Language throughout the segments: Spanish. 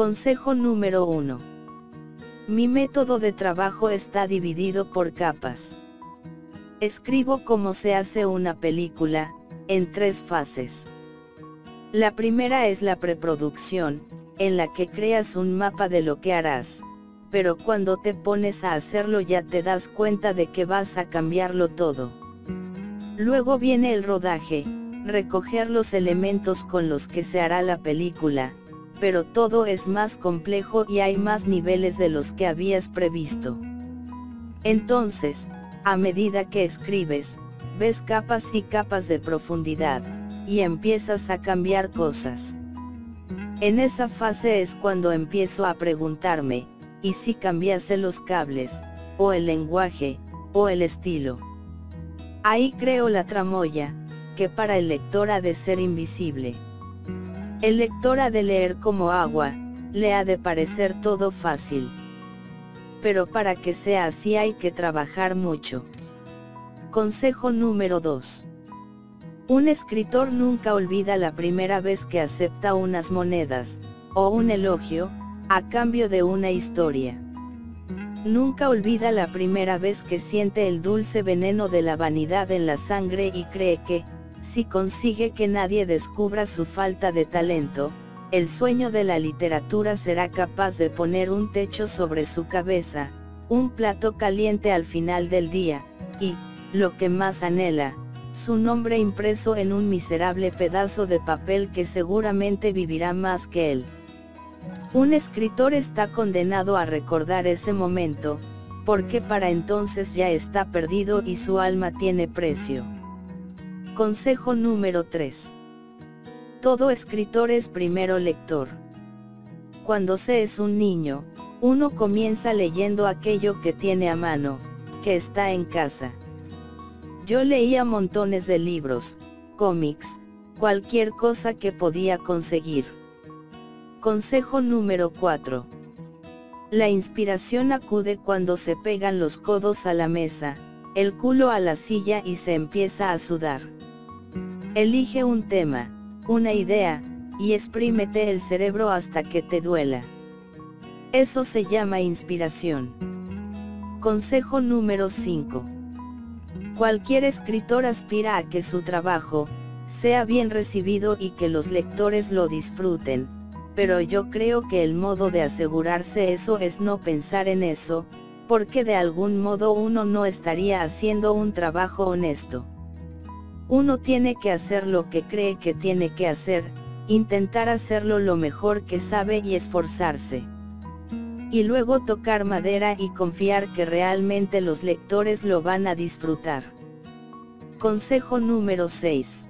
Consejo número 1. Mi método de trabajo está dividido por capas. Escribo como se hace una película, en tres fases. La primera es la preproducción, en la que creas un mapa de lo que harás, pero cuando te pones a hacerlo ya te das cuenta de que vas a cambiarlo todo. Luego viene el rodaje, recoger los elementos con los que se hará la película, pero todo es más complejo y hay más niveles de los que habías previsto. Entonces, a medida que escribes, ves capas y capas de profundidad, y empiezas a cambiar cosas. En esa fase es cuando empiezo a preguntarme, ¿y si cambiase los cables, o el lenguaje, o el estilo? Ahí creo la tramoya, que para el lector ha de ser invisible. El lector ha de leer como agua, le ha de parecer todo fácil. Pero para que sea así hay que trabajar mucho. Consejo número 2. Un escritor nunca olvida la primera vez que acepta unas monedas, o un elogio, a cambio de una historia. Nunca olvida la primera vez que siente el dulce veneno de la vanidad en la sangre y cree que, si consigue que nadie descubra su falta de talento, el sueño de la literatura será capaz de poner un techo sobre su cabeza, un plato caliente al final del día, y, lo que más anhela, su nombre impreso en un miserable pedazo de papel que seguramente vivirá más que él. Un escritor está condenado a recordar ese momento, porque para entonces ya está perdido y su alma tiene precio. Consejo número 3. Todo escritor es primero lector. Cuando se es un niño, uno comienza leyendo aquello que tiene a mano, que está en casa. Yo leía montones de libros, cómics, cualquier cosa que podía conseguir. Consejo número 4. La inspiración acude cuando se pegan los codos a la mesa, el culo a la silla y se empieza a sudar. Elige un tema, una idea, y exprímete el cerebro hasta que te duela. Eso se llama inspiración. Consejo número 5. Cualquier escritor aspira a que su trabajo, sea bien recibido y que los lectores lo disfruten, pero yo creo que el modo de asegurarse eso es no pensar en eso, porque de algún modo uno no estaría haciendo un trabajo honesto. Uno tiene que hacer lo que cree que tiene que hacer, intentar hacerlo lo mejor que sabe y esforzarse. Y luego tocar madera y confiar que realmente los lectores lo van a disfrutar. Consejo número 6.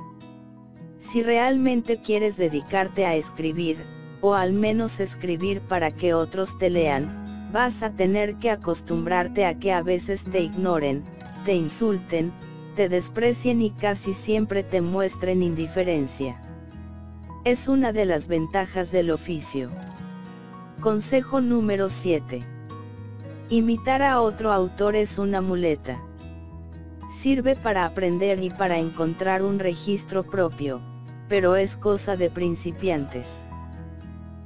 Si realmente quieres dedicarte a escribir, o al menos escribir para que otros te lean, vas a tener que acostumbrarte a que a veces te ignoren, te insulten, te desprecien y casi siempre te muestren indiferencia. Es una de las ventajas del oficio. Consejo número 7. Imitar a otro autor es una muleta. Sirve para aprender y para encontrar un registro propio, pero es cosa de principiantes.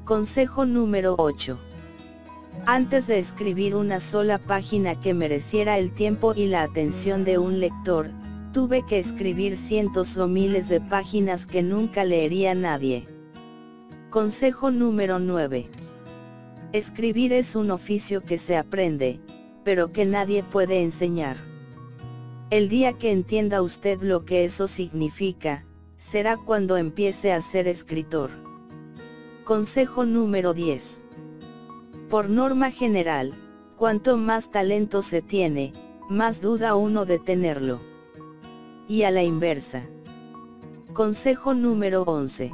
Consejo número 8. Antes de escribir una sola página que mereciera el tiempo y la atención de un lector, tuve que escribir cientos o miles de páginas que nunca leería nadie. Consejo número 9. Escribir es un oficio que se aprende, pero que nadie puede enseñar. El día que entienda usted lo que eso significa, será cuando empiece a ser escritor. Consejo número 10. Por norma general, cuanto más talento se tiene, más duda uno de tenerlo. Y a la inversa. Consejo número 11.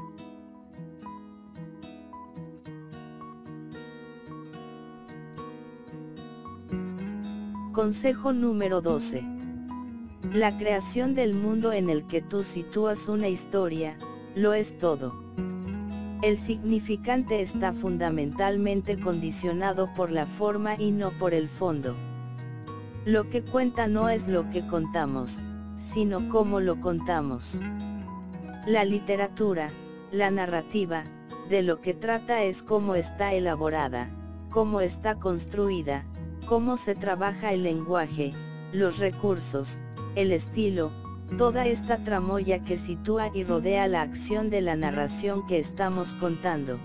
Consejo número 12. La creación del mundo en el que tú sitúas una historia, lo es todo. El significante está fundamentalmente condicionado por la forma y no por el fondo. Lo que cuenta no es lo que contamos, sino cómo lo contamos. La literatura, la narrativa, de lo que trata es cómo está elaborada, cómo está construida, cómo se trabaja el lenguaje, los recursos, el estilo, toda esta tramoya que sitúa y rodea la acción de la narración que estamos contando.